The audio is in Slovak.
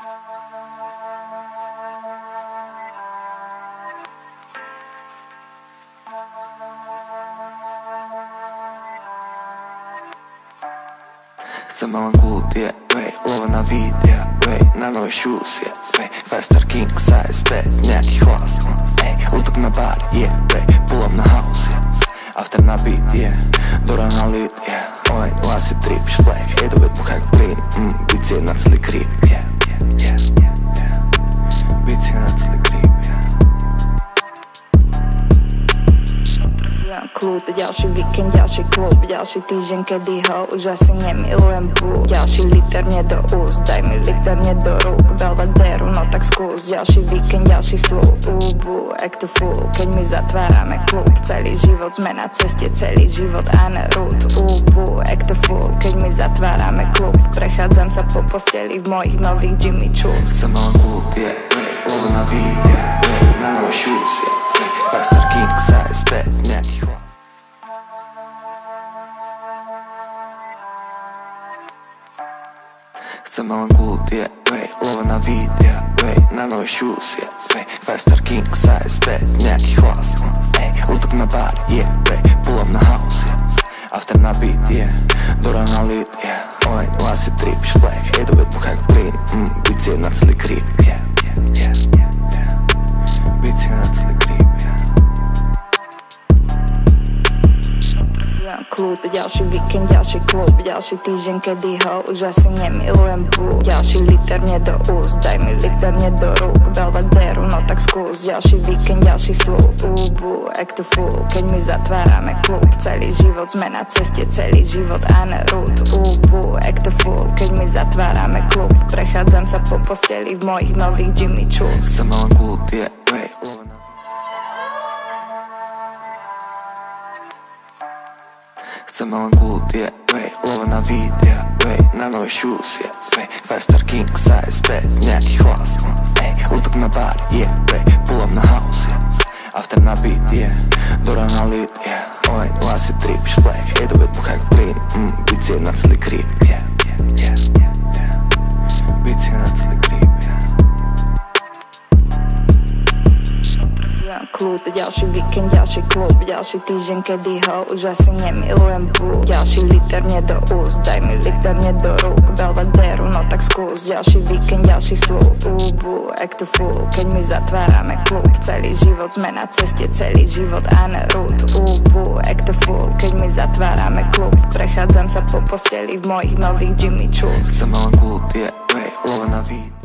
Za malan glut je, ej, lova na vid je, ej, na nove šus je, ej, Vester king size 5, njaki hlas ej, utok na bar je, ej, pulam na haus je, after na beat je, dora na lit je, oj, lasi trip, šplek, ej, dovet puhak plin, mm, bici je na celi krip je. Kľud Ďalší víkend, ďalší klub Ďalší týždeň, kedy ho už asi nemilujem. Bú Ďalší liter mne do úst Daj mi liter mne do rúk Belvederu, no tak skús. Ďalší víkend, ďalší slúb Ubu, act fool. Keď my zatvárame klub Celý život sme na ceste Celý život Anne Ruth Ubu, act fool. Keď my zatvárame klub Prechádzam sa po posteli V mojich nových Jimmy Choos. Chceme len kľud, yeah, way, love na beat, yeah, na nové shoes, yeah, way, faster king size, bed, nejaký Chceme len kľud, yeah, way, love na yeah, way, na nové shoes, yeah, way, faster king size, bed, nejaký chlast, hey, útok na bar, yeah, way, pull up na house, yeah, after na beat, yeah, do rana lit, yeah, oj, lasy trip, šplek, jedu vybuch jak plyn, mm, bicie na celý creep, yeah, yeah, yeah, yeah, kľud Ďalší víkend, ďalší klub Ďalší týždeň, kedy ho už asi nemilujem. Bú Ďalší liter mne do úst Daj mi liter mne do rúk. Belvederu, no tak skús. Ďalší víkend, ďalší slúb Ubu, act the fool. Keď my zatvárame klub Celý život sme na ceste Celý život Anne Ruth Ubu, act the fool. Keď my zatvárame klub Prechádzam sa po posteli V mojich nových Jimmy Choos. Chceme len kľud, yeah, way, love na Chceme len kľud, yeah, way, love na beat, yeah, way, na nové shoes, yeah, way, faster king size, bed, nejaký chlast, hey, útok na bar, yeah, way, pull up na house, yeah, after na beat, yeah, do rana lit, yeah, oj, lasy trip, šplek, jedu vybuch jak plyn, mm, bicie na celý creep, yeah, yeah, kľud Ďalší víkend, ďalší klub Ďalší týždeň, kedy ho už asi nemilujem. Bú Ďalší liter mne do úst Daj mi liter mne do rúk. Belvederu, no tak skús. Ďalší víkend, ďalší slúb Ubu, act the fool. Keď my zatvárame klub Celý život sme na ceste Celý život Anne Ruth Ubu, act the fool. Keď my zatvárame klub Prechádzam sa po posteli V mojich nových Jimmy Choos. Chceme len kľud, yeah, way, love na beat,